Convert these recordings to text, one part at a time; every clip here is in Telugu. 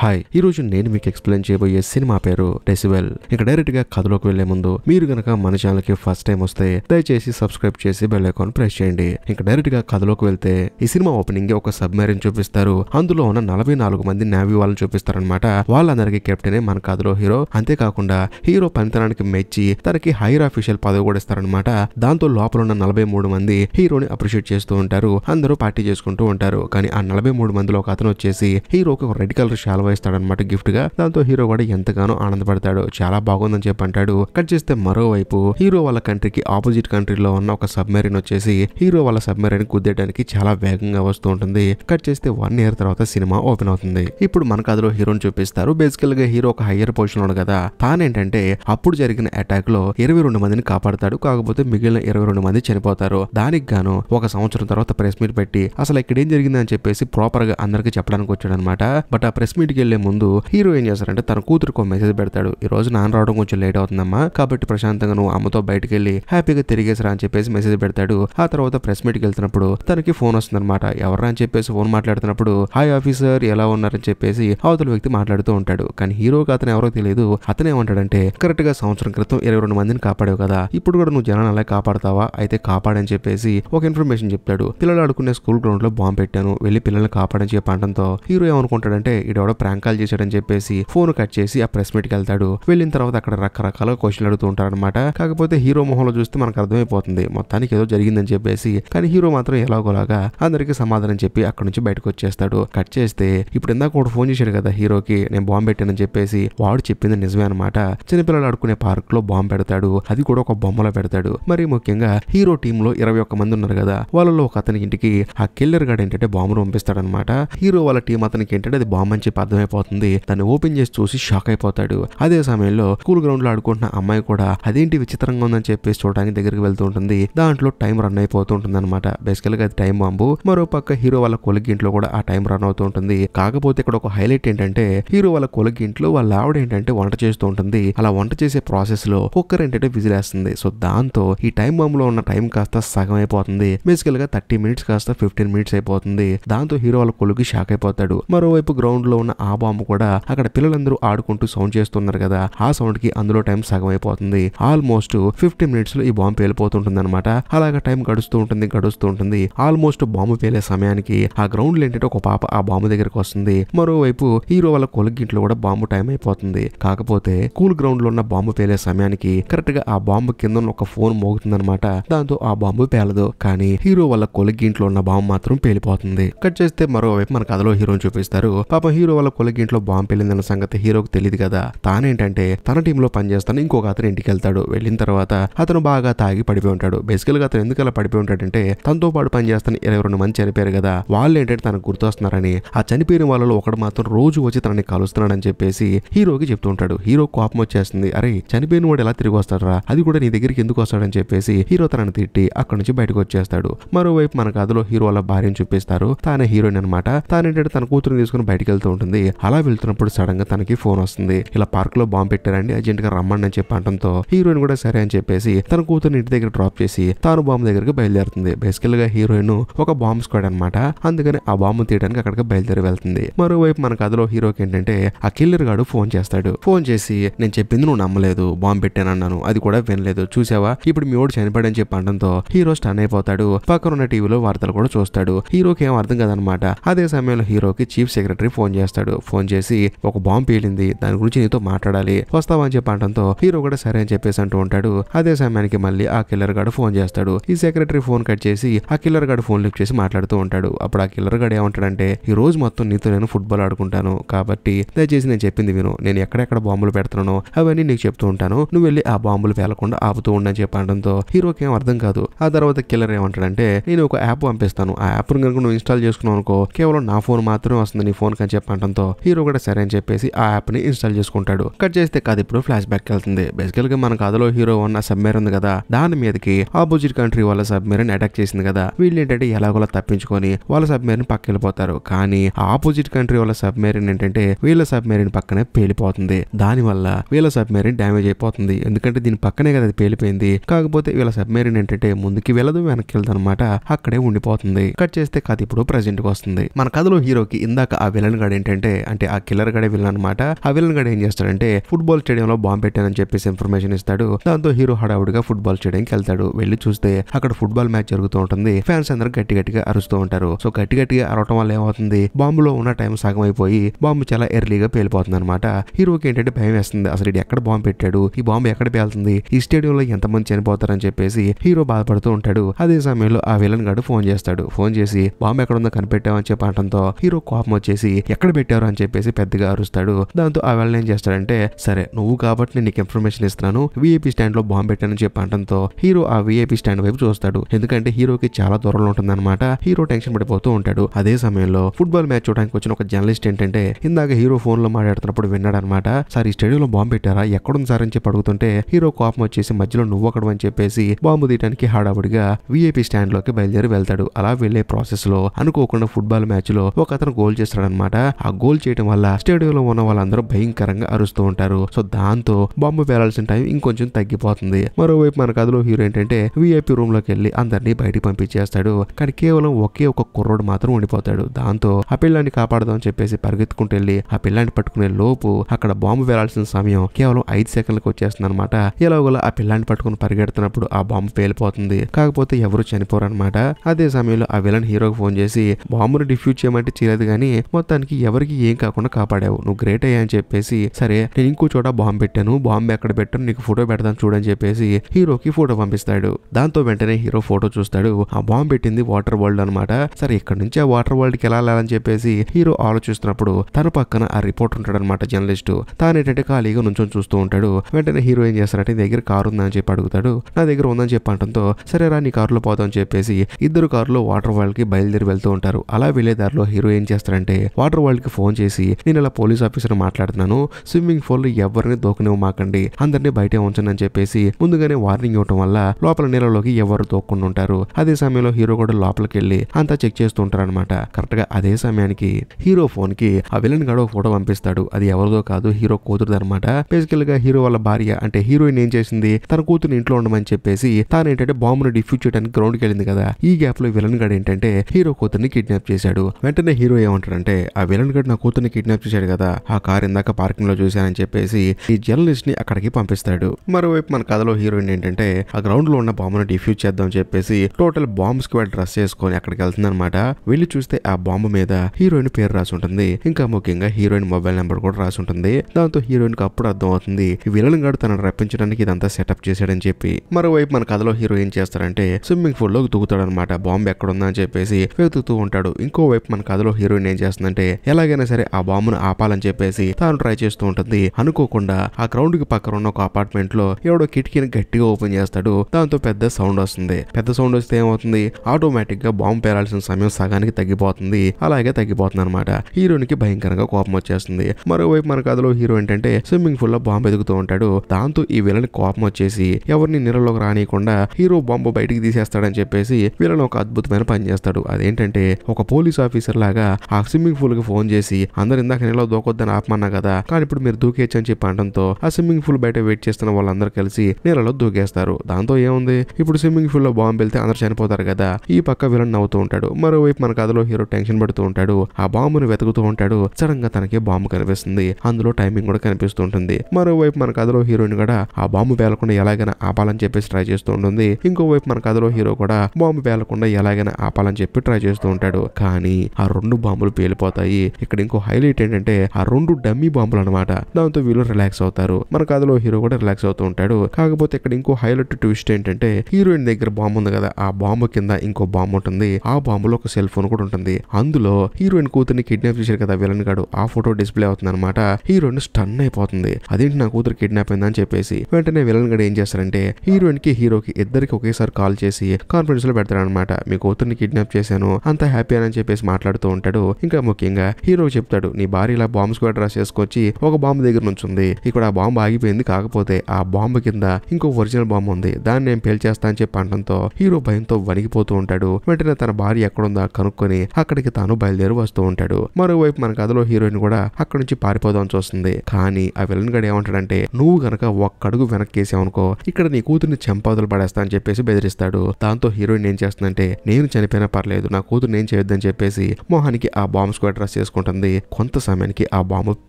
హాయ్ ఈ రోజు నేను మీకు ఎక్స్ప్లెయిన్ చేయబోయే సినిమా పేరు డెసివెల్ ఇక డైరెక్ట్గా కథలోకి వెళ్ళే ముందు మీరు గనక మన ఛానల్కి ఫస్ట్ టైం వస్తే దయచేసి సబ్స్క్రైబ్ చేసి బెల్ ఐకాన్ ప్రెస్ చేయండి. ఇక డైరెక్ట్గా కథలోకి వెళ్తే ఈ సినిమా ఓపెనింగ్ ఒక సబ్మెరీన్ చూపిస్తారు. అందులో ఉన్న నలభై నాలుగు మంది నావీ వాళ్ళని చూపిస్తారనమాట వాళ్ళందరికీ కెప్టెనే మన కథలో హీరో అంతేకాకుండా హీరో పనితనానికి మెచ్చి తనకి హైర్ అఫీషియల్ పదవి కూడా ఇస్తారనమాట దాంతో లోపల ఉన్న నలభై మూడు మంది హీరోని అప్రిషియేట్ చేస్తూ ఉంటారు. అందరూ పార్టీ చేసుకుంటూ ఉంటారు. కానీ ఆ నలభై మూడు మందిలో ఒక అతను వచ్చేసి హీరోకి ఒక రెడ్ కలర్ షాల్వ ఇస్తాడనమాట గిఫ్ట్గా దాంతో హీరో కూడా ఎంతగానో ఆనందపడతాడు. చాలా బాగుందని చెప్పి అంటాడు కట్ చేస్తే మరోవైపు హీరో వాళ్ళ కంట్రీకి ఆపోజిట్ కంట్రీలో ఉన్న ఒక సబ్మెరీన్ వచ్చేసి హీరో వాళ్ళ సబ్మెరీన్ గుద్దేయడానికి చాలా వేగంగా వస్తూ ఉంటుంది. కట్ చేస్తే వన్ ఇయర్ తర్వాత సినిమా ఓపెన్ అవుతుంది. ఇప్పుడు మన కథలో హీరోని చూపిస్తారు. బేసికల్గా హీరో ఒక హయ్యర్ పొజిషన్ ఉన్నాడు కదా. తానేంటంటే అప్పుడు జరిగిన అటాక్లో ఇరవై రెండు మందిని కాపాడతాడు. కాకపోతే మిగిలిన ఇరవై రెండు మంది చనిపోతారు. దానికి గాను ఒక సంవత్సరం తర్వాత ప్రెస్ మీట్ పెట్టి అసలు ఇక్కడ ఏం జరిగింది అని చెప్పేసి ప్రాపర్గా అందరికి చెప్పడానికి వచ్చాడు అనమాట బట్ ఆ ప్రెస్ మీట్ ఇంటికి వెళ్ళే ముందు హీరో ఏం చేస్తారంటే తన కూతురుకు మెసేజ్ పెడతాడు ఈ రోజు నాన్న రావడం కొంచెం లేట్ అవుతుందమ్మా కాబట్టి ప్రశాంతంగా నువ్వు అమ్మతో బయటకు వెళ్ళి హ్యాపీగా తిరిగేసరా అని చెప్పేసి మెసేజ్ పెడతాడు. ఆ తర్వాత ప్రెస్ మీట్కి వెళ్తున్నప్పుడు తనకి ఫోన్ వస్తుందన్నమాట. ఎవరా అని చెప్పేసి ఫోన్ మాట్లాడుతున్నప్పుడు హాయ్ ఆఫీసర్ ఎలా ఉన్నారని చెప్పేసి అవతల వ్యక్తి మాట్లాడుతూ ఉంటాడు. కానీ హీరోకి అతను ఎవరో తెలియదు. అతను ఏమంటాడంటే కరెక్ట్గా సంవత్సరం క్రితం ఇరవై రెండు మందిని కాపాడావు కదా. ఇప్పుడు కూడా నువ్వు జనాన్ని అలా కాపాడతావా? అయితే కాపాడని చెప్పేసి ఒక ఇన్ఫర్మేషన్ చెప్తాడు. పిల్లలు ఆడుకునే స్కూల్ గ్రౌండ్లో బాంబు పెట్టాను. వెళ్ళి పిల్లల్ని కాపాడని చెప్పి అనడంతో హీరో ఏమనుకుంటాడంటే ఈడెవడో ప్రాంక్ కాల్ చేశాడని చెప్పేసి ఫోన్ కట్ చేసి ఆ ప్రెస్ మీట్కి వెళ్తాడు. వెళ్ళిన తర్వాత అక్కడ రకరకాల క్వశ్చన్లు అడుగుతూ ఉంటారనమాట కాకపోతే హీరో మొహంలో చూస్తే మనకు అర్థమైపోతుంది. మొత్తానికి ఏదో జరిగిందని చెప్పేసి. కానీ హీరో మాత్రం ఎలాగోలాగా అందరికీ సమాధానం చెప్పి అక్కడ నుంచి బయటకు వచ్చేస్తాడు. కట్ చేస్తే ఇప్పుడు ఇందాక ఒకటి ఫోన్ చేశాడు కదా హీరోకి నేను బాంబు పెట్టానని చెప్పేసి వాడు చెప్పింది నిజమే అనమాట చిన్నపిల్లలు ఆడుకునే పార్క్లో బాంబు పెడతాడు. అది కూడా ఒక బొమ్మలో పెడతాడు. మరి ముఖ్యంగా హీరో టీమ్లో ఇరవై ఒక్క మంది ఉన్నారు కదా వాళ్ళలో ఒక అతని ఇంటికి ఆ కిల్లర్ గాడు ఏంటంటే బాంబును పంపిస్తాడనమాట హీరో వాళ్ళ టీం అతనికి ఏంటంటే అది బాంబు అని చెప్పి అర్థమైపోతుంది. దాన్ని ఓపెన్ చేసి చూసి షాక్ అయిపోతాడు. అదే సమయంలో స్కూల్ గ్రౌండ్లో ఆడుకుంటున్న అమ్మాయి కూడా అదేంటి విచిత్రంగా ఉందని చెప్పేసి చూడడానికి దగ్గరికి వెళ్తూ ఉంటుంది. దాంట్లో టైం రన్ అయిపోతూ ఉంటుంది అనమాట బేసికల్గా అది టైం బాంబు. మరో పక్క హీరో వాళ్ళ కొలిగి ఇంట్లో కూడా ఆ టైం రన్ అవుతూ ఉంటుంది కాకపోతే ఇక్కడ ఒక హైలైట్ ఏంటంటే హీరో వాళ్ళ కొలిగి ఇంట్లో వాళ్ళ ఆవిడ ఏంటంటే వంట చేస్తూ ఉంటుంది. అలా వంట చేసే ప్రాసెస్లో కుక్కర్ ఏంటంటే విజిల్ వేస్తుంది సో దాంతో ఈ టైం బాంబ్లో ఉన్న టైం కాస్త సగం అయిపోతుంది. బేసికల్గా థర్టీ మినిట్స్ కాస్త ఫిఫ్టీన్ మినిట్స్ అయిపోతుంది. దాంతో హీరో వాళ్ళ కొలుగు షాక్ అయిపోతాడు. మరోవైపు గ్రౌండ్లో ఉన్న ఆ బాంబు కూడా అక్కడ పిల్లలందరూ ఆడుకుంటూ సౌండ్ చేస్తున్నారు కదా. ఆ సౌండ్కి అందులో టైం సగం అయిపోతుంది. ఆల్మోస్ట్ ఫిఫ్టీన్ మినిట్స్లో ఈ బాంబు పేలిపోతుంటుంది అనమాట అలాగే టైం గడుస్తూ ఉంటుంది గడుస్తూ ఉంటుంది. ఆల్మోస్ట్ బాంబు పేలే సమయానికి ఆ గ్రౌండ్లో ఏంటంటే ఒక పాప ఆ బాంబు దగ్గరకు వస్తుంది. మరోవైపు హీరో వాళ్ళ కొలగింట్లో కూడా బాంబు టైం అయిపోతుంది. కాకపోతే కూల్ గ్రౌండ్లో ఉన్న బాంబు పేలే సమయానికి కరెక్ట్గా ఆ బాంబు కింద ఉన్న ఒక ఫోన్ మోగుతుందన్నమాట. దాంతో ఆ బాంబు పేలదు. కానీ హీరో వాళ్ళ కొలగింట్లో ఉన్న బాంబు మాత్రం పేలిపోతుంది. కట్ చేస్తే మరోవైపు మన కథలో హీరోని చూపిస్తారు. పాప హీరో వాళ్ళ కొలగింట్లో బాంబు పేలిందన్న సంగతి హీరోకి తెలియదు కదా. తానేంటంటే తన టీంలో పనిచేస్తాను ఇంకొక అతను ఇంటికి వెళ్తాడు. వెళ్ళిన తర్వాత అతను బాగా తాగి పడిపోయి ఉంటాడు. బేసికల్గా అతను ఎందుకు అలా పడిపోయి ఉంటాడంటే తనతో పాటు పనిచేస్తాను ఇరవై రెండు మంది చనిపోయారు కదా. వాళ్ళు ఏంటంటే తనకు గుర్తొస్తున్నారని ఆ చనిపోయిన వాళ్ళలో ఒకడు మాత్రం రోజు వచ్చి తనని కలుస్తున్నాడని చెప్పేసి హీరోకి చెప్తూ ఉంటాడు. హీరో కోపం వచ్చేస్తుంది. అరే చనిపోయిన వాడు ఎలా తిరిగి వస్తాడరా? అది కూడా నీ దగ్గరికి ఎందుకు వస్తాడని చెప్పేసి హీరో తనని తిట్టి అక్కడి నుంచి బయటకు వచ్చేస్తాడు. మరోవైపు మన కథలో హీరో వాళ్ళ భార్యను చూపిస్తారు. తానే హీరోయిన్ అనమాట తానేంటంటే తన కూతురుని తీసుకుని బయటకు వెళ్తూ ఉంటుంది. అలా వెళ్తున్నప్పుడు సడన్గా తనకి ఫోన్ వస్తుంది. ఇలా పార్క్లో బాంబు పెట్టారండి అర్జెంట్గా రమ్మండి అని చెప్పి అనడంతో హీరోయిన్ కూడా సరే అని చెప్పేసి తన కూతురు ఇంటి దగ్గర డ్రాప్ చేసి తాను బాంబు దగ్గరికి బయలుదేరుతుంది. బేసికల్గా హీరోయిన్ ఒక బాంబు స్క్వాడ్ అనమాట అందుకని ఆ బాంబు తీయడానికి అక్కడికి బయలుదేరి వెళ్తుంది. మరోవైపు మన కథలో హీరోకి ఏంటంటే ఆ కిల్లర్ గాడు ఫోన్ చేస్తాడు. ఫోన్ చేసి నేను చెప్పింది నువ్వు నమ్మలేదు. బాంబు పెట్టానన్నాను అది కూడా వినలేదు. చూసావా? ఇప్పుడు మీ ఓడు చనిపోయాడని చెప్పి అనడంతో హీరో స్టన్ అయిపోతాడు. పక్కన ఉన్న టీవీలో వార్తలు కూడా చూస్తాడు. హీరోకి ఏం అర్థం కదనమాట అదే సమయంలో హీరోకి చీఫ్ సెక్రటరీ ఫోన్ చేస్తాడు. ఫోన్ చేసి ఒక బాంబు పేలింది దాని గురించి నీతో మాట్లాడాలి వస్తావని చెప్పడంతో చెప్పి అనడంతో హీరో కూడా సరే అని చెప్పేసి అంటూ ఉంటాడు. అదే సమయానికి మళ్ళీ ఆ కిల్లర్ గాడు ఫోన్ చేస్తాడు. ఈ సెక్రటరీ ఫోన్ కట్ చేసి ఆ కిల్లర్ గాడు ఫోన్ లిఫ్ట్ చేసి మాట్లాడుతూ ఉంటాడు. అప్పుడు ఆ కిల్లర్ గాడు ఏమంటాడంటే ఈ రోజు మొత్తం నీతో నేను ఫుట్బాల్ ఆడుకుంటాను. కాబట్టి దయచేసి నేను చెప్పింది విను. నేను ఎక్కడెక్కడ బాంబులు పెడుతున్నానో అవన్నీ నీకు చెప్తూ ఉంటాను. నువ్వు వెళ్ళి ఆ బాంబులు పేలకుండా ఆపుతూ ఉండని చెప్పి అనడంతో హీరోకి ఏం అర్థం కాదు. ఆ తర్వాత కిల్లర్ ఏమంటాడంటే నేను ఒక యాప్ పంపిస్తాను. ఆ యాప్ కనుక నువ్వు ఇన్స్టాల్ చేసుకున్నావు అనుకో కేవలం నా ఫోన్ మాత్రమే వస్తుంది నీ ఫోన్ కని చెప్పి అనడంతో హీరో కూడా సరే అని చెప్పేసి ఆ యాప్ని ఇన్స్టాల్ చేసుకుంటాడు. కట్ చేస్తే కథ ఇప్పుడు ఫ్లాష్ బ్యాక్ వెళ్తుంది. బేసికల్గా మన కథలో హీరో ఉన్న సబ్మెరీన్ ఉంది కదా దాని మీదకి ఆపోజిట్ కంట్రీ వాళ్ళ సబ్మెరీన్ అటాక్ చేసింది కదా. వీళ్ళు ఏంటంటే ఎలాగోలా తప్పించుకొని వాళ్ళ సబ్మెరీన్ పక్క వెళ్ళిపోతారు. కానీ ఆపోజిట్ కంట్రీ వాళ్ళ సబ్మెరీన్ ఏంటంటే వీళ్ళ సబ్మెరీన్ పక్కనే పేలిపోతుంది. దాని వల్ల వీళ్ళ సబ్మెరీన్ డ్యామేజ్ అయిపోతుంది. ఎందుకంటే దీని పక్కనే కదా అది పేలిపోయింది. కాకపోతే వీళ్ళ సబ్మెరీన్ ఏంటంటే ముందుకి వెళ్ళదు వెనక్కి వెళ్దు అనమాట అక్కడే ఉండిపోతుంది. కట్ చేస్తే కథ ఇప్పుడు ప్రజెంట్కి వస్తుంది. మన కథలో హీరోకి ఇందాక ఆ విలన్ గాడు ఏంటంటే ఏంటంటే అంటే ఆ కిల్లర్ గడే విలన్ అనమాట ఆ విలన్ గడ ఏం చేస్తాడంటే ఫుట్బాల్ స్టేడియం లో బాంబు పెట్టానని చెప్పేసి ఇన్ఫర్మేషన్ ఇస్తాడు. దాంతో హీరో హడావుడిగా ఫుట్బాల్ స్టేడియంకి వెళ్తాడు. వెళ్ళి చూస్తే అక్కడ ఫుట్బాల్ మ్యాచ్ జరుగుతూ ఉంటుంది. ఫ్యాన్స్ అందరూ గట్టి గట్టిగా అరుస్తూ ఉంటారు. సో గట్టి గట్టిగా అరవటం వల్ల ఏమవుతుంది? బాంబులో ఉన్న టైం సగం అయిపోయి బాంబు చాలా ఎర్లీగా పేలిపోతుంది అనమాట హీరోకి ఏంటంటే భయం వేస్తుంది. అసలు ఇది ఎక్కడ బాంబు పెట్టాడు? ఈ బాంబు ఎక్కడ పేలుతుంది? ఈ స్టేడియంలో ఎంతమంది చనిపోతారని చెప్పేసి హీరో బాధపడుతూ ఉంటాడు. అదే సమయంలో ఆ విలన్ గాడు ఫోన్ చేస్తాడు. ఫోన్ చేసి బాంబు ఎక్కడ ఉందో కనిపెట్టామని చెప్పి అనడంతో హీరో కోపం వచ్చేసి ఎక్కడ పెట్టారు అని చెప్పేసి పెద్దగా అరుస్తాడు. దాంతో ఆ వాళ్ళని ఏం చేస్తాడంటే సరే నువ్వు కాబట్టి నేను నీకు ఇన్ఫర్మేషన్ ఇస్తున్నాను విఐపి స్టాండ్లో బాంబు పెట్టానని చెప్పి అనడంతో హీరో ఆ విఐపి స్టాండ్ వైపు చూస్తాడు. ఎందుకంటే హీరోకి చాలా దూరంలో ఉంటుందన్నమాట. హీరో టెన్షన్ పడిపోతూ ఉంటాడు. అదే సమయంలో ఫుట్బాల్ మ్యాచ్ చూడడానికి వచ్చిన ఒక జర్నలిస్ట్ ఏంటంటే ఇందాక హీరో ఫోన్లో మాట్లాడుతున్నప్పుడు విన్నాడు అనమాట సార్ ఈ స్టేడియంలో బాంబు పెట్టారా? ఎక్కడుంది సార్? అని చెప్పి అడుగుతుంటే హీరో కోపం వచ్చేసి మధ్యలో నువ్వు అక్కడ అని చెప్పేసి బాంబు తీయడానికి హడావుడిగా విఐపి స్టాండ్లోకి బయలుదేరి వెళ్తాడు. అలా వెళ్ళే ప్రాసెస్లో అనుకోకుండా ఫుట్బాల్ మ్యాచ్లో ఒక అతను గోల్ చేస్తాడనమాట ఆ గోల్ చేయడం వల్ల స్టేడియంలో ఉన్న వాళ్ళందరూ భయంకరంగా అరుస్తూ ఉంటారు. సో దాంతో బాంబు వేలాల్సిన టైం ఇంకొంచెం తగ్గిపోతుంది. మరోవైపు మన కథలో హీరో ఏంటంటే విఐపి రూమ్లోకి వెళ్ళి అందరినీ బయటికి పంపించేస్తాడు. కానీ కేవలం ఒకే ఒక కుర్రోడు మాత్రం ఉండిపోతాడు. దాంతో ఆ పిల్లాన్ని కాపాడదామని చెప్పేసి పరిగెత్తుకుంటూ వెళ్ళి ఆ పిల్లాన్ని పట్టుకునే లోపు అక్కడ బాంబు వేలాల్సిన సమయం కేవలం ఐదు సెకండ్లకు వచ్చేస్తుంది అనమాట ఎలాగోలా ఆ పిల్లాన్ని పట్టుకుని పరిగెడుతున్నప్పుడు ఆ బాంబు పేలిపోతుంది. కాకపోతే ఎవరు చనిపోరు అనమాట అదే సమయంలో ఆ విలన్ హీరోకి ఫోన్ చేసి బాంబును డిఫ్యూజ్ చేయమంటే చేయలేదు కానీ మొత్తానికి ఎవరికి ఏం కాకుండా కాపాడావు. నువ్వు గ్రేట్ అయ్యా అని చెప్పేసి సరే నేను ఇంకో చోట బాంబు పెట్టాను. బాంబు ఎక్కడ పెట్టాను? నీకు ఫోటో పెడతాను చూడని చెప్పేసి హీరోకి ఫోటో పంపిస్తాడు. దాంతో వెంటనే హీరో ఫోటో చూస్తాడు. ఆ బాంబు పెట్టింది వాటర్ వరల్డ్ అనమాట సరే ఇక్కడ నుంచి ఆ వాటర్ వరల్డ్కి ఎలా వెళ్ళాలని చెప్పేసి హీరో ఆలోచిస్తున్నప్పుడు తన పక్కన ఆ రిపోర్ట్ ఉంటాడు అనమాట జర్నలిస్ట్ తానేంటంటే ఖాళీగా నుంచొని చూస్తూ ఉంటాడు. వెంటనే హీరో ఏం చేస్తారంటే నీ దగ్గర కారు ఉందని చెప్పి అడుగుతాడు. నా దగ్గర ఉందని చెప్పి అంటంతో సరే రా నీ కారులో పోతామని చెప్పేసి ఇద్దరు కారులో వాటర్ వరల్డ్కి బయలుదేరి వెళ్తూ ఉంటారు. అలా వెళ్ళే దారిలో హీరో ఏం చేస్తారంటే వాటర్ వరల్డ్కి ఫోన్ చేసి నేను ఇలా పోలీస్ ఆఫీసర్ మాట్లాడుతున్నాను. స్విమ్మింగ్ పూల్లో ఎవరిని దూకనివ్వమాకండి. అందరినీ బయటే ఉంచండి అని చెప్పేసి ముందుగానే వార్నింగ్ ఇవ్వటం వల్ల లోపల నీళ్ళలోకి ఎవరు దూక్కుండా ఉంటారు అదే సమయంలో హీరో కూడా లోపలికి వెళ్ళి అంతా చెక్ చేస్తుంటారు అనమాట కరెక్ట్గా అదే సమయానికి హీరో ఫోన్కి ఆ విలన్ గడ ఫోటో పంపిస్తాడు. అది ఎవరిదో కాదు హీరో కూతురుది అనమాట బేసికల్గా హీరో వాళ్ళ భార్య అంటే హీరోయిన్ ఏం చేసింది? తన కూతురు ఇంట్లో ఉండమని చెప్పేసి తాను ఏంటంటే బాంబును డిఫ్యూజ్ చేయడానికి గ్రౌండ్కి వెళ్ళింది కదా. ఈ గ్యాప్లో విలన్ గడ ఏంటంటే హీరో కూతుర్ని కిడ్నాప్ చేశాడు. వెంటనే హీరో ఏమంటాడంటే ఆ విలన్ గడ్ నా కూతుర్ని కిడ్నాప్ చేశాడు కదా ఆ కార్ ఇందాక పార్కింగ్లో చూశానని చెప్పేసి ఈ జర్నలిస్ట్ని అక్కడికి పంపిస్తాడు. మరోవైపు మన కథలో హీరోయిన్ ఏంటంటే ఆ గ్రౌండ్లో ఉన్న బాంబును డిఫ్యూజ్ చేద్దాం చెప్పేసి టోటల్ బాంబ్ స్క్వాడ్ డ్రెస్ చేసుకొని అక్కడికి వెళ్తుందన్నమాట. వెళ్ళి చూస్తే ఆ బాంబు మీద హీరోయిన్ పేరు రాసి ఉంటుంది. ఇంకా ముఖ్యంగా హీరోయిన్ మొబైల్ నెంబర్ కూడా రాసి ఉంటుంది. దాంతో హీరోయిన్కి అప్పుడు అర్థం అవుతుంది విలన్ గాడు తనను రప్పించడానికి ఇదంతా సెటప్ చేశాడని చెప్పి. మరోవైపు మన కథలో హీరో ఏం చేస్తారంటే స్విమ్మింగ్ పూల్లో దూకుతాడు అనమాట బాంబు ఎక్కడ ఉందని చెప్పేసి వెతుకుతూ ఉంటాడు. ఇంకోవైపు మన కథలో హీరోయిన్ ఏం చేస్తుందంటే ఎలాగైనా సరే ఆ బాంబును ఆపాలని చెప్పేసి తాను ట్రై చేస్తూ ఉంటుంది. అనుకోకుండా ఆ గ్రౌండ్కి పక్కన ఉన్న ఒక అపార్ట్మెంట్లో ఎవడో కిటికీని గట్టిగా ఓపెన్ చేస్తాడు. దాంతో పెద్ద సౌండ్ వస్తుంది. పెద్ద సౌండ్ వస్తే ఏమవుతుంది? ఆటోమేటిక్గా బాంబు పేరాల్సిన సమయం సగానికి తగ్గిపోతుంది. అలాగే తగ్గిపోతుంది అనమాట హీరోనికి కి భయంకరంగా కోపం వచ్చేస్తుంది. మరోవైపు మన కథలో హీరో ఏంటంటే స్విమ్మింగ్ పూల్లో బాంబు ఎదుగుతూ ఉంటాడు. దాంతో ఈ విలన్ కోపం వచ్చేసి ఎవరిని నీళ్ళలోకి రానియకుండా హీరో బాంబు బయటికి తీసేస్తాడని చెప్పేసి విలన్ ఒక అద్భుతమైన పని చేస్తాడు. అదేంటంటే ఒక పోలీస్ ఆఫీసర్ లాగా ఆ స్విమ్మింగ్ పూల్కి ఫోన్ చేసి అందరు ఇందాక నీళ్ళలో దూకొద్దని ఆపమన్నా కదా? కానీ ఇప్పుడు మీరు దూకేయచ్చు అని చెప్పి అనడంతో ఆ స్విమ్మింగ్ పూల్ బయట వెయిట్ చేస్తున్న వాళ్ళందరూ కలిసి నీళ్ళలో దూకేస్తారు. దాంతో ఏముంది? ఇప్పుడు స్విమ్మింగ్ పూల్లో బాంబు వెళ్తే అందరు చనిపోతారు కదా. ఈ పక్క విలన్ నవ్వుతూ ఉంటాడు. మరోవైపు మన కథలో హీరో టెన్షన్ పడుతూ ఉంటాడు. ఆ బాంబును వెతుకుతూ ఉంటాడు. సడన్గా తనకి బాంబు కనిపిస్తుంది. అందులో టైమింగ్ కూడా కనిపిస్తూ ఉంటుంది. మరోవైపు మన కథలో హీరోయిన్ కూడా ఆ బాంబు పేలకుండా ఎలాగైనా ఆపాలని చెప్పేసి ట్రై చేస్తూ ఉంటుంది. ఇంకోవైపు మన కథలో హీరో కూడా బాంబు పేలకుండా ఎలాగైనా ఆపాలని చెప్పి ట్రై చేస్తూ ఉంటాడు. కానీ ఆ రెండు బాంబులు పేలిపోతాయి. ఇక్కడ ఇంకో హైలైట్ ఏంటంటే ఆ రెండు డమ్మీ బాంబులు అనమాట దాంతో వీళ్ళు రిలాక్స్ అవుతారు. మన కథలో హీరో కూడా రిలాక్స్ అవుతూ ఉంటాడు. కాకపోతే ఇక్కడ ఇంకో హైలైట్ ట్విస్ట్ ఏంటంటే హీరోయిన్ దగ్గర బాంబు ఉంది కదా ఆ బాంబు కింద ఇంకో బాంబు ఉంటుంది. ఆ బాంబులో ఒక సెల్ ఫోన్ కూడా ఉంటుంది. అందులో హీరోయిన్ కూతుర్ని కిడ్నాప్ చేశారు కదా విలన్ గాడు. ఆ ఫోటో డిస్ప్లే అవుతుంది అనమాట హీరోయిన్ స్టన్ అయిపోతుంది. అదేంటి నా కూతురు కిడ్నాప్ అయిందని చెప్పేసి వెంటనే విలన్ గడు ఏం చేస్తారంటే హీరోయిన్కి హీరోకి ఇద్దరికి ఒకేసారి కాల్ చేసి కాన్ఫరెన్స్లో పెడతాడు అనమాట మీ కూతుర్ని కిడ్నాప్ చేశాను. అంత హ్యాపీ అని చెప్పేసి మాట్లాడుతూ ఉంటాడు. ఇంకా ముఖ్యంగా హీరో చెప్తాడు నీ భార్య ఇలా బాంబు స్క్వాడ్ డ్రెస్ చేసుకొచ్చి ఒక బాంబు దగ్గర నుంచి ఉంది ఇక్కడ ఆ బాంబు ఆగిపోయింది కాకపోతే ఆ బాంబు కింద ఇంకో ఒరిజినల్ బాంబు ఉంది. దాన్ని నేను పేల్చేస్తా అని చెప్పి అనడంతో హీరో భయంతో వణికిపోతూ ఉంటాడు. వెంటనే తన భార్య ఎక్కడుందా కనుక్కొని అక్కడికి తాను బయలుదేరి వస్తూ ఉంటాడు. మరోవైపు మన కథలో హీరోయిన్ కూడా అక్కడి నుంచి పారిపోదాం చూస్తుంది. కానీ ఆ విలన్ గడు ఏమంటాడంటే నువ్వు గనక ఒక్కడుగు వెనక్కేసావనుకో ఇక్కడ నీ కూతుర్ని చెంపాదులు పడేస్తా అని చెప్పేసి బెదిరిస్తాడు. దాంతో హీరోయిన్ ఏం చేస్తుందంటే నేను చనిపోయినా పర్లేదు నా కూతురు నేను చేయొద్దని చెప్పేసి మొహానికి ఆ బాంబ్ స్క్వాడ్ డ్రెస్ చేసుకుంటుంది ఉంటుంది కొంత సమయానికి ఆ బాంబు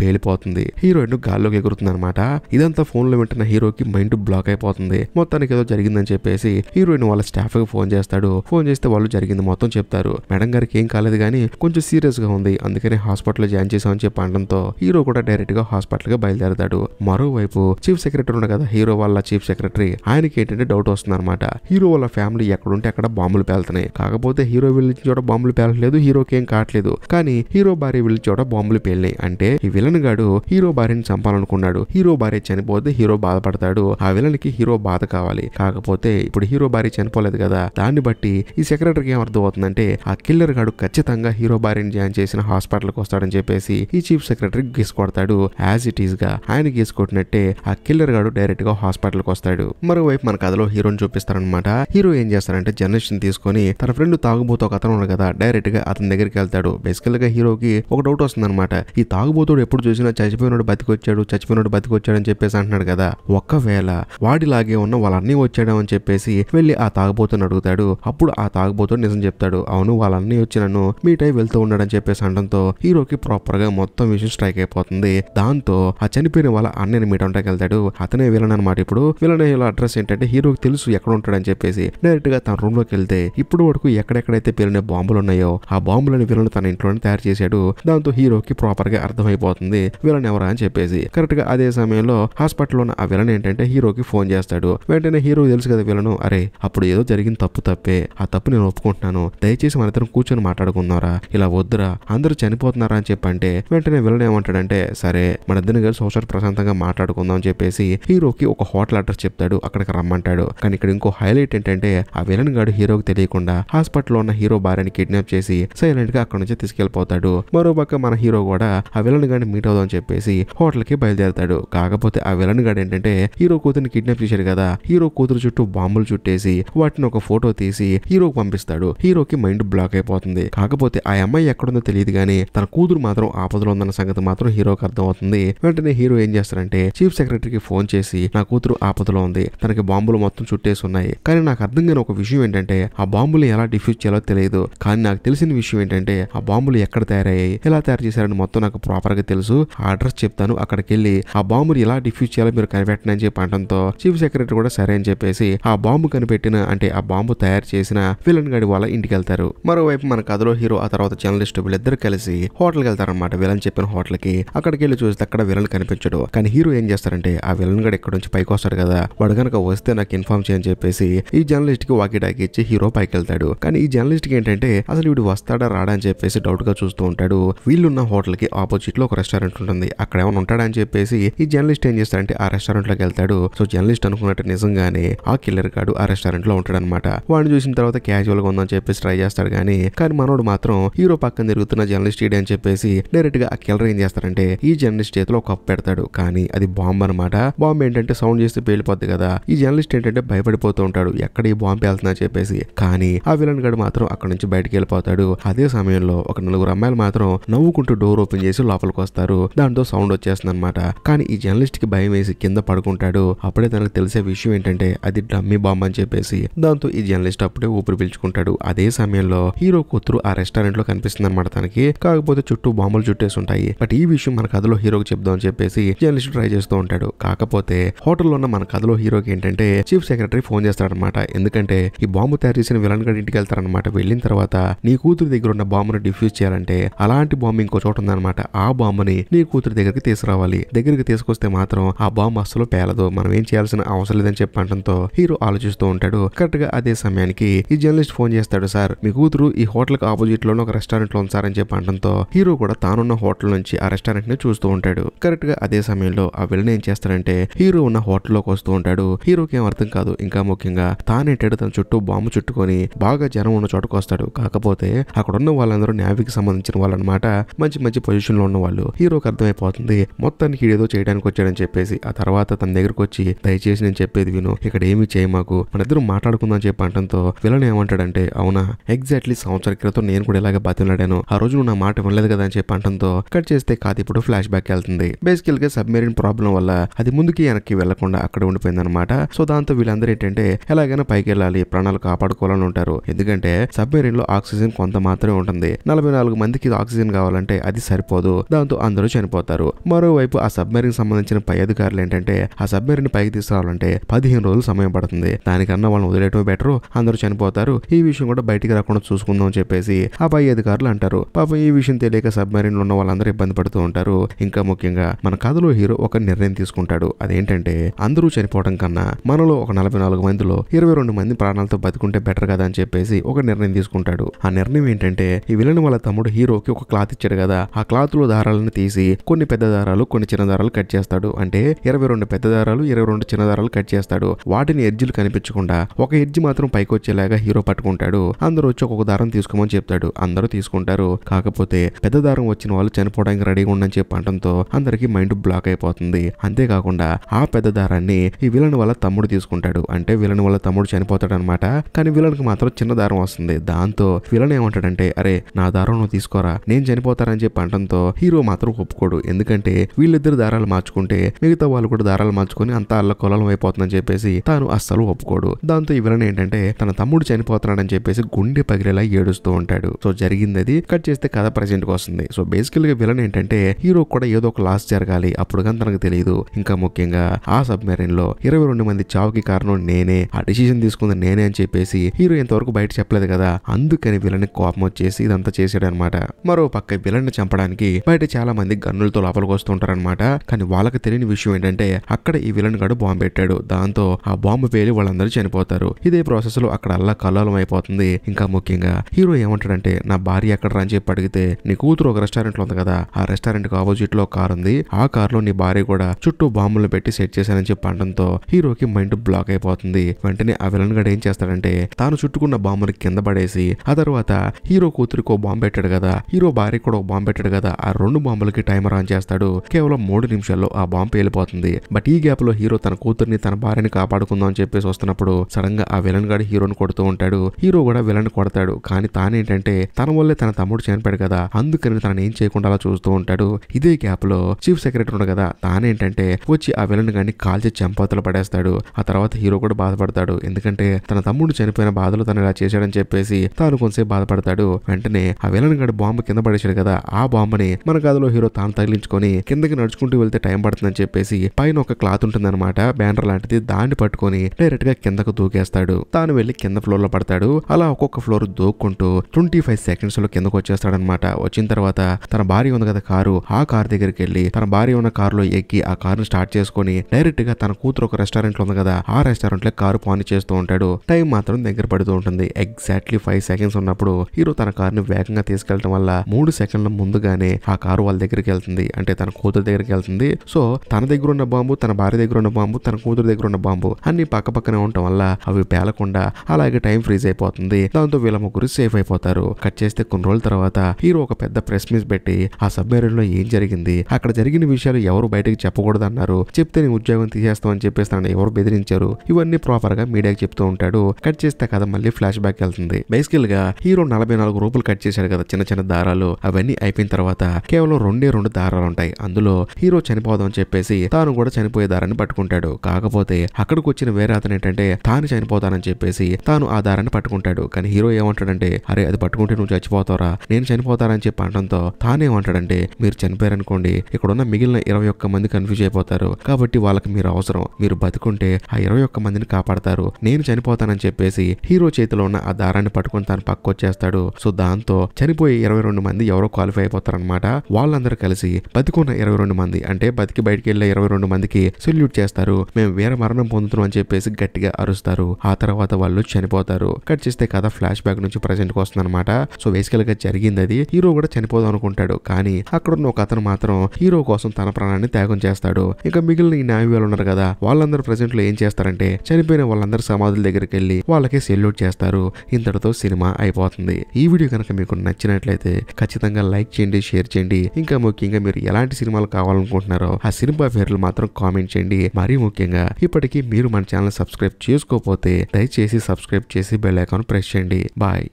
పేలిపోతుంది. హీరోయిన్ గాల్లోకి ఎగురుతుంది అనమాట ఇదంతా ఫోన్లో వింటున్న హీరోకి మైండ్ బ్లాక్ అయిపోతుంది. మొత్తానికి ఏదో జరిగిందని చెప్పేసి హీరోయిన్ వాళ్ళ స్టాఫ్కి ఫోన్ చేస్తాడు. ఫోన్ చేస్తే వాళ్ళు జరిగింది మొత్తం చెప్తారు. మేడం గారికి ఏం కాలేదు కానీ కొంచెం సీరియస్గా ఉంది. అందుకని హాస్పిటల్ జాయిన్ చేసామని చెప్పి అనడంతో హీరో కూడా డైరెక్ట్గా హాస్పిటల్గా బయలుదేరతాడు. మరోవైపు చీఫ్ సెక్రటరీ ఉన్న కదా హీరో వాళ్ళ చీఫ్ సెక్రటరీ. ఆయనకి ఏంటంటే డౌట్ వస్తుంది అనమాట హీరో వాళ్ళ ఫ్యామిలీ ఎక్కడుంటే అక్కడ బాంబులు పేలుతున్నాయి. కాకపోతే హీరో వెళ్ళిన చోట బాంబులు పేలట్లేదు హీరోకి ఏం కావట్లేదు. కానీ హీరో భార్య వెళ్ళిన చోట బాంబులు పేలినాయి అంటే ఈ విలన్ గాడు హీరో భార్యని చంపాలనుకున్నాడు. హీరో భార్య చనిపోతే హీరో బాధపడతాడు. ఆ విలన్కి హీరో బాధ కావాలి. కాకపోతే ఇప్పుడు హీరో భార్య చనిపోలేదు కదా. దాన్ని బట్టి ఈ సెక్రటరీకి ఏం అర్థం అవుతుందంటే ఆ కిల్లర్ గాడు ఖచ్చితంగా హీరో భార్యని జాయిన్ చేసిన హాస్పిటల్కి వస్తాడని చెప్పేసి ఈ చీఫ్ సెక్రటరీ గీస్ కొడతాడు. యాజ్ ఇట్ ఈస్గా. ఆయన గీస్ కొట్టినట్టే ఆ కిల్లర్ గాడు డైరెక్ట్గా హాస్పిటల్కి వస్తాడు. మరోవైపు మన కథలో హీరోని చూపిస్తారనమాట హీరో ఏం చేస్తారంటే జర్నలిస్ట్ తీసుకొని తన ఫ్రెండ్ తాగుబోతో ఒక అతను ఉన్నాడు కదా. డైరెక్ట్గా అతని దగ్గరికి వెళ్తాడు. బేసికల్గా హీరోకి ఒక డౌట్ వస్తుందన్నమాట. ఈ తాగుబోతుడు ఎప్పుడు చూసినా చచ్చిపోయినాడు బతికొచ్చాడు చచ్చిపోయినాడు బతికొచ్చాడు అని చెప్పేసి అంటున్నాడు కదా. ఒక్కవేళ వాడిలాగే ఉన్న వాళ్ళన్నీ వచ్చాడు అని చెప్పేసి వెళ్ళి ఆ తాగుబోతుని అడుగుతాడు. అప్పుడు ఆ తాగుబోతుడు నిజం చెప్తాడు. అవును వాళ్ళన్నీ వచ్చి నన్ను మీట్ అయి వెళ్తూ ఉన్నాడని చెప్పేసి అనడంతో హీరోకి ప్రాపర్గా మొత్తం విషయం స్ట్రైక్ అయిపోతుంది. దాంతో ఆ చనిపోయిన వాళ్ళ అన్నని మీట్ అంటాకి వెళ్తాడు. అతనే విలన్ అనమాట ఇప్పుడు. విలన్ అడ్రస్ ఏంటంటే హీరోకి తెలుసు ఎక్కడ ఉంటాడని చెప్పేసి. డైరెక్ట్గా తన రూమ్లోకి వెళ్తే ఇప్పుడు వరకు ఎక్కడెక్కడైతే పేలిన బాంబులు ఉన్నాయో ఆ బాంబులని విలన్ తన ఇంట్లోనే తయారు చేశాడు. దాంతో హీరోకి ప్రాపర్గా అర్థమైపోతుంది విలన్ ఎవరా అని చెప్పేసి. కరెక్ట్గా అదే సమయంలో హాస్పిటల్లో ఉన్న ఆ విలన్ ఏంటంటే హీరోకి ఫోన్ చేస్తాడు. వెంటనే హీరో తెలుసు కదా విలను అరే అప్పుడు ఏదో జరిగిన తప్పు తప్పే ఆ తప్పు నేను ఒప్పుకుంటున్నాను. దయచేసి మన ఇద్దరం కూర్చొని మాట్లాడుకుందారా. ఇలా వద్దురా అందరూ చనిపోతున్నారా అని చెప్పంటే వెంటనే విలన్ ఏమంటాడంటే సరే మన ఇద్దరిని కలిసి ఒకసారి ప్రశాంతంగా మాట్లాడుకుందాం అని చెప్పేసి హీరోకి ఒక హోటల్ అడ్రస్ చెప్తాడు అక్కడికి రమ్మంటాడు. కానీ ఇక్కడ ఇంకో హైలైట్ ఏంటంటే ఆ విలన్ గాడు హీరోకి తెలియకుండా హాస్పిటల్లో ఉన్న హీరో భార్యని కిడ్నాప్ చేసి సైలెంట్గా అక్కడ నుంచి తీసుకెళ్ళిపోతాడు మరో పక్క మన హీరో కూడా ఆ విలన్ గాడిని మీట్ అవుదాం అని చెప్పేసి హోటల్కి బయలుదేరతాడు. కాకపోతే ఆ విలన్ గాడు ఏంటంటే హీరో కూతురుని కిడ్నాప్ చేశాడు కదా. హీరో కూతురు చుట్టూ బాంబులు చుట్టేసి వాటిని ఒక ఫోటో తీసి హీరోకి పంపిస్తాడు. హీరోకి మైండ్ బ్లాక్ అయిపోతుంది. కాకపోతే ఆ అమ్మాయి ఎక్కడుందో తెలియదు కానీ తన కూతురు మాత్రం ఆపదలో ఉందన్న సంగతి మాత్రం హీరోకి అర్థమవుతుంది. వెంటనే హీరో ఏం చేస్తారంటే చీఫ్ సెక్రటరీకి ఫోన్ చేసి నా కూతురు ఆపదలో ఉంది. తనకి బాంబులు మొత్తం చుట్టేసి ఉన్నాయి. కానీ నాకు అర్థం కాని ఒక విషయం ఏంటంటే ఆ బాంబులు ఎలా డిఫ్యూజ్ చేయాలో తెలియదు. కానీ నాకు తెలిసిన విషయం ఏంటంటే ఆ బాంబులు ఎక్కడ తయారయ్యాయి? ఎలా తయారు చేశారని మొత్తం నాకు ప్రాపర్గా తెలుసు. ఆ అడ్రస్ చెప్తాను. అక్కడికి వెళ్ళి ఆ బాంబుని ఎలా డిఫ్యూజ్ చేయాలో మీరు కనిపెట్టండి అని చెప్పి అనడంతో చీఫ్ సెక్రటరీ కూడా సరే అని చెప్పేసి ఆ బాంబు కనిపెట్టిన అంటే ఆ బాంబు తయారు చేసిన విలన్ గడి వాళ్ళ ఇంటికి వెళ్తారు. మరోవైపు మన కథలో హీరో ఆ తర్వాత జర్నలిస్ట్ వీళ్ళిద్దరు కలిసి హోటల్కి వెళ్తారనమాట విలన్ చెప్పిన హోటల్కి. అక్కడికి వెళ్ళి చూస్తే అక్కడ విలన్ కనిపించడు. కానీ హీరో ఏం చేస్తారంటే ఆ విలన్ గడి ఇక్కడ నుంచి పైకి వస్తాడు కదా వాడు కనుక వస్తే నాకు ఇన్ఫార్మ్ చేయని చెప్పేసి ఈ జర్నలిస్ట్కి వాకి టాకి ఇచ్చి హీరో పైకి వెళ్తాడు. కానీ ఈ జర్నలిస్ట్కి ఏంటంటే అసలు వీడు వస్తాడా రాడా అని చెప్పేసి డౌట్గా చూస్తూ ఉంటాడు. వీళ్ళున్న హోటల్కి ఆపోజిట్లో ఒక రెస్టారెంట్ ఉంటుంది. అక్కడ ఏమైనా ఉంటాడని చెప్పేసి ఈ జర్నలిస్ట్ ఏం చేస్తాడంటే ఆ రెస్టారెంట్లోకి వెళ్తాడు. సో జర్నలిస్ట్ అనుకున్నట్టు నిజంగానే ఆ కిల్లర్ గాడు ఆ రెస్టారెంట్లో ఉంటాడు అనమాట వాడిని చూసిన తర్వాత క్యాజువల్గా ఉందని చెప్పేసి ట్రై చేస్తాడు కానీ కానీ మనోడు మాత్రం హీరో పక్కన తిరుగుతున్న జర్నలిస్ట్ ఈడే అని చెప్పేసి డైరెక్ట్గా ఆ కిల్లర్ ఏం చేస్తాడంటే ఈ జర్నలిస్ట్ చేతిలో ఒక కప్పు పెడతాడు. కానీ అది బాంబు అనమాట బాంబు ఏంటంటే సౌండ్ చేస్తే పేలిపోద్ది కదా. ఈ జర్నలిస్ట్ ఏంటంటే భయపడిపోతూ ఉంటాడు. ఎక్కడ ఈ బాంబు పేలుతుందా చెప్పేసి. కానీ ఆ విలన్ గడు మాత్రం అక్కడ నుంచి బయటకు వెళ్ళిపోతాడు. అదే సమయంలో ఒక నలుగురు అమ్మాయిలు మాత్రం నవ్వుకుంటూ డోర్ ఓపెన్ చేసి లోపలికి వస్తారు. దాంతో సౌండ్ వచ్చేస్తుంది అనమాట కానీ ఈ జర్నలిస్ట్కి భయం వేసి కింద పడుకుంటాడు. అప్పుడే తనకు తెలిసే విషయం ఏంటంటే అది డమ్మీ బాంబ్ అని చెప్పేసి. దాంతో ఈ జర్నలిస్ట్ అప్పుడే ఊపిరి పీల్చుకుంటాడు. అదే సమయంలో హీరో కూతురు ఆ రెస్టారెంట్లో కనిపిస్తుంది అనమాట తనకి. కాకపోతే చుట్టూ బాంబులు చుట్టేసి ఉంటాయి బట్ ఈ విషయం మన కథలో హీరోకి చెప్దాం అని చెప్పేసి జర్నలిస్ట్ ట్రై చేస్తూ ఉంటాడు. కాకపోతే హోటల్లో ఉన్న మన కథలో హీరోకి ఏంటంటే చీఫ్ సెక్రటరీ ఫోన్ చేస్తాడనమాట ఎందుకంటే ఈ బాంబు తయారు చేసిన విలన్ గడి ఇంటికి వెళ్తారనమాట వెళ్ళిన తర్వాత నీ కూతురు దగ్గర ఉన్న బాంబును డిఫ్యూజ్ చేయాలంటే అలాంటి బాంబు ఇంకో చోట ఉందన్నమాట. ఆ బాంబుని నీ కూతురు దగ్గరికి తీసుకురావాలి. దగ్గరికి తీసుకొస్తే మాత్రం ఆ బాంబు అస్సలు పేలదు. మనం ఏం చేయాల్సిన అవసరం లేదని చెప్పి అనడంతో హీరో ఆలోచిస్తూ ఉంటాడు. కరెక్ట్గా అదే సమయానికి ఈ జర్నలిస్ట్ ఫోన్ చేస్తాడు సార్. మీ కూతురు ఈ హోటల్కి ఆపోజిట్లోనే ఒక రెస్టారెంట్లో ఉంది సార్ అని చెప్పి అనడంతో హీరో కూడా తానున్న హోటల్ నుంచి ఆ రెస్టారెంట్ని చూస్తూ ఉంటాడు. కరెక్ట్గా అదే సమయంలో ఆ విలన్ ఏం చేస్తాడంటే హీరో ఉన్న హోటల్లోకి వస్తూ ఉంటాడు. హీరోకి ఏం అర్థం కాదు. ఇంకా ముఖ్యంగా తానేటాడు తన చుట్టూ బాంబు చుట్టుకొని బాగా జనం ఉన్న చోటకు వస్తాడు. కాకపోతే అక్కడ ఉన్న వాళ్ళందరూ నేవీకి సంబంధించిన వాళ్ళనమాట మంచి మంచి పొజిషన్లో ఉన్న వాళ్ళు. హీరోకి అర్థమైపోతుంది. మొత్తానికి ఏదో చేయడానికి వచ్చాడని చెప్పేసి ఆ తర్వాత తన దగ్గరకు వచ్చి దయచేసి నేను చెప్పేది విను. ఇక్కడ ఏమి చేయ మాకు. మన ఇద్దరు మాట్లాడుకుందాం చెప్పి అంటంతో విలన్ ఏమంటాడంటే అవునా? ఎగ్జాక్ట్లీ సంవత్సర క్రితం నేను కూడా ఇలాగే బతిలాడాను ఆ రోజు నువ్వు నా మాట వినలేదు కదా అని చెప్పి అంటంతో కట్ చేస్తే కాదు ఇప్పుడు ఫ్లాష్ బ్యాక్ వెళ్తుంది. బేసికల్గా సబ్మెరీన్ ప్రాబ్లం వల్ల అది ముందుకి వెనక్కి వెళ్ళకుండా అక్కడ ఉండిపోయింది అనమాట సో దాంతో వీళ్ళందరూ ఏంటంటే ఎలాగైనా పైకి వెళ్ళాలి. ప్రాణాలు కాపాడుకోవాలని ఉంటారు. ఎందుకంటే సబ్మెరీన్లో ఆక్సిజన్ కొంత మాత్రమే ఉంటుంది. నలభై నాలుగు మందికి ఆక్సిజన్ ప్రొటెక్షన్ కావాలంటే అది సరిపోదు. దాంతో అందరూ చనిపోతారు. మరోవైపు ఆ సబ్మెరీన్ సంబంధించిన పై అధికారులు ఏంటంటే ఆ సబ్మెరీన్ పైకి తీసుకురావాలంటే పదిహేను రోజులు సమయం పడుతుంది. దానికన్నా వాళ్ళని వదిలేయటం బెటర్. అందరూ చనిపోతారు. ఈ విషయం కూడా బయటికి రాకుండా చూసుకుందాం అని చెప్పేసి ఆ పై అధికారులు అంటారు. పాపం ఈ విషయం తెలియక సబ్మెరీన్ ఉన్న వాళ్ళందరూ ఇబ్బంది పడుతూ ఉంటారు. ఇంకా ముఖ్యంగా మన కథలో హీరో ఒక నిర్ణయం తీసుకుంటాడు. అదేంటంటే అందరూ చనిపోవడం కన్నా మనలో ఒక నలభై నాలుగు మందిలో ఇరవై రెండు మంది ప్రాణాలతో బతుకుంటే బెటర్ కదా అని చెప్పేసి ఒక నిర్ణయం తీసుకుంటాడు. ఆ నిర్ణయం ఏంటంటే ఈ విలన్ వాళ్ళ తమ్ముడు హీరోకి ఒక క్లాత్ ఇచ్చాడు కదా ఆ క్లాత్లో దారాలను తీసి కొన్ని పెద్ద దారాలు కొన్ని చిన్న దారాలు కట్ చేస్తాడు. అంటే ఇరవై రెండు పెద్ద దారాలు ఇరవై రెండు చిన్న దారాలు కట్ చేస్తాడు. వాటిని ఎడ్జిలు కనిపించకుండా ఒక ఎడ్జ్ మాత్రం పైకి వచ్చేలాగా హీరో పట్టుకుంటాడు. అందరూ వచ్చి ఒక్కొక్క దారం తీసుకోమని చెప్తాడు. అందరూ తీసుకుంటారు. కాకపోతే పెద్ద దారం వచ్చిన వాళ్ళు చనిపోవడానికి రెడీగా ఉండని చెప్పి అనడంతో అందరికి మైండ్ బ్లాక్ అయిపోతుంది. అంతేకాకుండా ఆ పెద్ద దారాన్ని ఈ విలన్ వల్ల తమ్ముడు తీసుకుంటాడు. అంటే విలన్ వల్ల తమ్ముడు చనిపోతాడు అనమాట కానీ విలన్కి మాత్రం చిన్న దారం వస్తుంది. దాంతో విలన్ ఏమంటాడంటే అరే నా దారం నువ్వు తీసుకోరా. నేను చనిపోతారని చెప్పి అనడంతో హీరో మాత్రం ఒప్పుకోడు. ఎందుకంటే వీళ్ళిద్దరు దారాలు మార్చుకుంటే మిగతా వాళ్ళు కూడా దారాలు మార్చుకొని అంతా అల్ల కొలం అయిపోతుందని చెప్పేసి తాను అస్సలు ఒప్పుకోడు. దాంతో ఈ విలన్ ఏంటంటే తన తమ్ముడు చనిపోతున్నాడని చెప్పేసి గుండె పగిలేలా ఏడుస్తూ ఉంటాడు. సో జరిగింది అది కట్ చేస్తే కథ ప్రజెంట్కి వస్తుంది. సో బేసికల్గా విలన్ ఏంటంటే హీరో కూడా ఏదో ఒక లాస్ జరగాలి. అప్పుడు కానీ తనకు తెలియదు. ఇంకా ముఖ్యంగా ఆ సబ్మెరైన్లో ఇరవై రెండు మంది చావుకి కారణం నేనే. ఆ డిసిజన్ తీసుకుంది నేనే అని చెప్పేసి హీరో ఇంతవరకు బయట చెప్పలేదు కదా. అందుకని విలన్ కోపం వచ్చేసి ఇదంతా చేశాడు అనమాట మరో పక్క విలన్ని చంపడానికి బయట చాలా మంది గన్నులతో లోపలికి వస్తుంటారనమాట కానీ వాళ్ళకి తెలియని విషయం ఏంటంటే అక్కడ ఈ విలన్ గడు బాంబు పెట్టాడు. దాంతో ఆ బాంబు పేలి వాళ్ళందరూ చనిపోతారు. ఇదే ప్రాసెస్లో అక్కడ అల్లా కల్లోలం అయిపోతుంది. ఇంకా ముఖ్యంగా హీరో ఏమంటాడంటే నా భార్య ఎక్కడ రాని చెప్పి అడిగితే నీ కూతురు ఒక రెస్టారెంట్లో ఉంది కదా ఆ రెస్టారెంట్కి ఆపోజిట్లో కార్ ఉంది. ఆ కార్లో నీ భార్య కూడా చుట్టూ బాంబులు పెట్టి సెట్ చేశానని చెప్పి అనడంతో హీరోకి మైండ్ బ్లాక్ అయిపోతుంది. వెంటనే ఆ విలన్ గడు ఏం చేస్తాడంటే తాను చుట్టుకున్న బాంబుని కింద పడేసి ఆ తర్వాత హీరో కూతురికి ఒక బాంబు పెట్టాడు కదా హీరో భార్య కూడా ఒక బాంబు పెట్టాడు కదా. ఆ రెండు బాంబులకి టైమర్ ఆన్ చేస్తాడు. కేవలం మూడు నిమిషాల్లో ఆ బాంబు వెళ్ళిపోతుంది బట్ ఈ గ్యాప్లో హీరో తన కూతుర్ని తన భార్యని కాపాడుకుందాం అని చెప్పేసి వస్తున్నప్పుడు సడన్గా ఆ విలన్ గాడు హీరోని కొడుతూ ఉంటాడు. హీరో కూడా విలన్ కొడతాడు. కానీ తానేంటంటే తన వల్లే తన తమ్ముడు చనిపోయాడు కదా. అందుకని తనని ఏం చేయకుండా అలా చూస్తూ ఉంటాడు. ఇదే గ్యాప్లో చీఫ్ సెక్రటరీ ఉన్నాడు కదా. తానేంటంటే వచ్చి ఆ విలన్ గాని కాల్చి చెంపాతలు పడేస్తాడు. ఆ తర్వాత హీరో కూడా బాధపడతాడు. ఎందుకంటే తన తమ్ముడు చనిపోయిన బాధలు తను ఇలా చేశాడని చెప్పేసి తాను కొంతసేపు బాధపడతాడు. వెంటనే ఆ విలన్ గడు బాంబు కింద పడేశాడు కదా ఆ బాంబుని మన కథలో హీరో తాను తగిలించుకొని కిందకి నడుచుకుంటూ వెళ్తే టైం పడుతుందని చెప్పేసి పైన ఒక క్లాత్ ఉంటుందన్నమాట బ్యానర్ లాంటిది. దాన్ని పట్టుకొని డైరెక్ట్గా కిందకు దూకేస్తాడు. తాను వెళ్ళి కింద ఫ్లోర్లో పడతాడు. అలా ఒక్కొక్క ఫ్లోర్ దూక్కుంటూ ట్వంటీ ఫైవ్ సెకండ్స్లో కిందకు వచ్చేస్తాడనమాట వచ్చిన తర్వాత తన భార్య ఉంది కదా కారు ఆ కార్ దగ్గరికి వెళ్ళి తన భార్య ఉన్న కారులో ఎక్కి ఆ కారును స్టార్ట్ చేసుకొని డైరెక్ట్గా తన కూతురు ఒక రెస్టారెంట్లో ఉంది కదా ఆ రెస్టారెంట్లో కారు పాని చేస్తూ ఉంటాడు. టైం మాత్రం దగ్గర పడుతూ ఉంటుంది. ఎగ్జాక్ట్లీ ఫైవ్ సెకండ్స్ ఉన్నప్పుడు హీరో తన కారుని వేగంగా తీసుకెళ్ళడం వల్ల మూడు సెకండ్ల ముందుగానే ఆ కారు వాళ్ళ దగ్గరికి వెళ్తుంది. అంటే తన కూతురు దగ్గరికి వెళ్తుంది. సో తన దగ్గర ఉన్న బాంబు తన భార్య దగ్గర ఉన్న బాంబు తన కూతురు దగ్గర ఉన్న బాంబు అన్ని పక్క పక్కనే ఉండటం వల్ల అవి పేలకుండా అలాగే టైం ఫ్రీజ్ అయిపోతుంది. దాంతో వీళ్ళ ముగ్గురు సేఫ్ అయిపోతారు. కట్ చేస్తే కొన్ని రోజుల తర్వాత హీరో ఒక పెద్ద ప్రెస్ మీట్ పెట్టి ఆ సబ్మెరీన్లో ఏం జరిగింది అక్కడ జరిగిన విషయాలు ఎవరు బయటకు చెప్పకూడదు అన్నారు చెప్తే నీ ఉద్యోగం తీసేస్తామని చెప్పేసి నన్ను ఎవరు బెదిరించారు ఇవన్నీ ప్రాపర్గా మీడియాకి చెప్తూ ఉంటాడు. కట్ చేస్తే కథ మళ్ళీ ఫ్లాష్ బ్యాక్ వెళ్తుంది. బేసికల్గా హీరో నలభై నాలుగు రూపాయలు కట్ చేశాడు కదా చిన్న చిన్న దారాలు. అవన్నీ అయిపోయిన తర్వాత కేవలం రెండే రెండు దారాలు ఉంటాయి. అందులో హీరో చనిపోదాం చెప్పేసి తాను కూడా చనిపోయే దారాన్ని పట్టుకుంటాడు. కాకపోతే అక్కడికి వచ్చిన వేరే అతను ఏంటంటే తాను చనిపోతానని చెప్పేసి తాను ఆ దారాన్ని పట్టుకుంటాడు. కానీ హీరో ఏమంటాడంటే అరే అది పట్టుకుంటే నువ్వు చచ్చిపోతావురా. నేను చనిపోతానని చెప్పి అనడంతో తానేమంటాడంటే మీరు చనిపోయారనుకోండి ఇక్కడ ఉన్న మిగిలిన ఇరవై ఒక్క మంది కన్ఫ్యూజ్ అయిపోతారు. కాబట్టి వాళ్ళకి మీరు అవసరం. మీరు బతుకుంటే ఆ ఇరవై ఒక్క మందిని కాపాడతారు. నేను చనిపోతానని చెప్పేసి హీరో చేతిలో ఉన్న ఆ దారాన్ని పట్టుకొని తాను పక్క వచ్చేస్తాడు సో దాంతో చనిపోయే ఇరవై రెండు మంది ఎవరో క్వాలిఫై అయిపోతారనమాట వాళ్ళందరూ కలిసి బతికున్న ఇరవై రెండు మంది అంటే బతికి బయటికి వెళ్ళే ఇరవై రెండు మందికి సెల్యూట్ చేస్తారు. మేము వేరే మరణం పొందుతున్నాం అని చెప్పేసి గట్టిగా అరుస్తారు. ఆ తర్వాత వాళ్ళు చనిపోతారు. కట్ చేస్తే కథ ఫ్లాష్ బ్యాక్ నుంచి ప్రజెంట్కి వస్తుంది అనమాట సో బేసికల్గా జరిగింది అది. హీరో కూడా చనిపోదాం అనుకుంటాడు. కానీ అక్కడ ఉన్న ఒక అతను మాత్రం హీరో కోసం తన ప్రాణాన్ని త్యాగం చేస్తాడు. ఇంకా మిగిలిన ఈ న్యాయవాళ్ళు ఉన్నారు కదా వాళ్ళందరూ ప్రజెంట్లో ఏం చేస్తారంటే చనిపోయిన వాళ్ళందరూ సమాధుల దగ్గరికి వెళ్ళి వాళ్ళకి సెల్యూట్ చేస్తారు. ఇంతటితో సినిమా అయిపోతుంది. ఈ వీడియో కనుక మీకు నచ్చినట్లయితే ఖచ్చితంగా లైక్ చేయండి షేర్ చేయండి. ఇంకా ముఖ్యంగా మీరు ఎలాంటి సినిమాలు కావాలనుకుంటున్నారో ఆ సినిమా పేర్లు మాత్రం కామెంట్ చేయండి. మరీ ముఖ్యంగా ఇప్పటికీ మీరు మన ఛానల్ సబ్స్క్రైబ్ చేసుకోకపోతే దయచేసి సబ్స్క్రైబ్ చేసి బెల్ ఐకాన్ ప్రెస్ చేయండి. బాయ్.